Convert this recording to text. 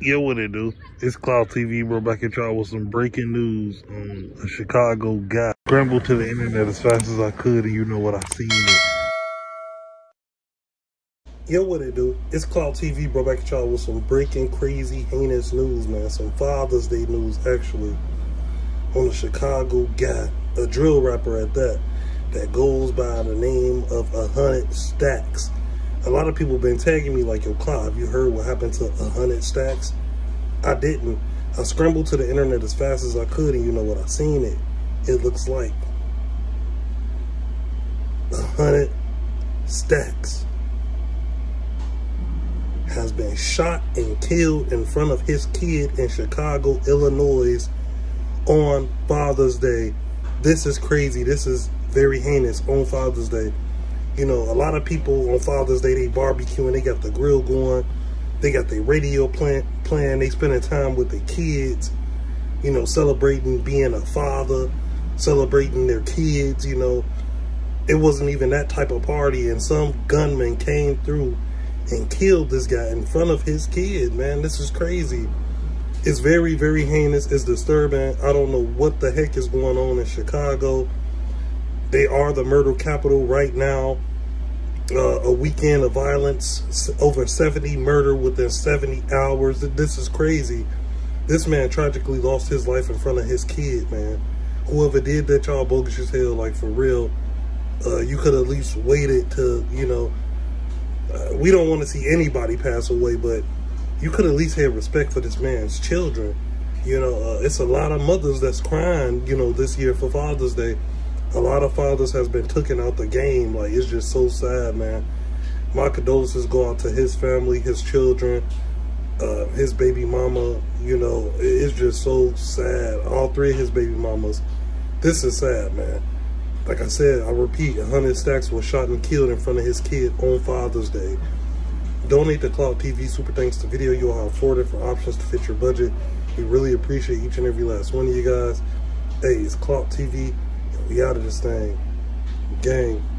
Yo, what it do? It's Clout TV, bro. Back at y'all with some breaking news on a Chicago guy. Scrambled to the internet as fast as I could, and you know what I seen it. Yo, what it do? It's Clout TV, bro. Back at y'all with some breaking, crazy, heinous news, man. Some Father's Day news, actually, on a Chicago guy, a drill rapper at that, that goes by the name of a hundred stacks a lot of people been tagging me like, yo, Clive, you heard what happened to 100 stacks? I didn't. I scrambled to the internet as fast as I could, and you know what? I seen it. It looks like 100 stacks has been shot and killed in front of his kid in Chicago, Illinois on Father's Day. This is crazy. This is very heinous on Father's Day. You know, a lot of people on Father's Day, they barbecuing, they got the grill going, they got their radio playing, playing, they spending time with their kids, you know, celebrating being a father, celebrating their kids, you know. It wasn't even that type of party, and some gunman came through and killed this guy in front of his kid, man. This is crazy. It's very, very heinous. It's disturbing. I don't know what the heck is going on in Chicago. They are the murder capital right now. Uh, a weekend of violence, over 70 murder within 70 hours. This is crazy. This man tragically lost his life in front of his kid, man. Whoever did that, y'all bogus as hell, like for real. Uh, you could at least waited to, you know, uh, we don't want to see anybody pass away, but you could at least have respect for this man's children. You know, uh, it's a lot of mothers that's crying, you know, this year for Father's Day a lot of fathers has been taken out the game. Like, it's just so sad, man. My condolences go out to his family, his children, uh, his baby mama. You know, it's just so sad. All three of his baby mamas. This is sad, man. Like I said, I repeat, 100 Stacks was shot and killed in front of his kid on Father's Day. Donate to Clout TV. Super thanks to video. You'll have four different options to fit your budget. We really appreciate each and every last one of you guys. Hey, it's Clout TV. We out of this thing. Gang.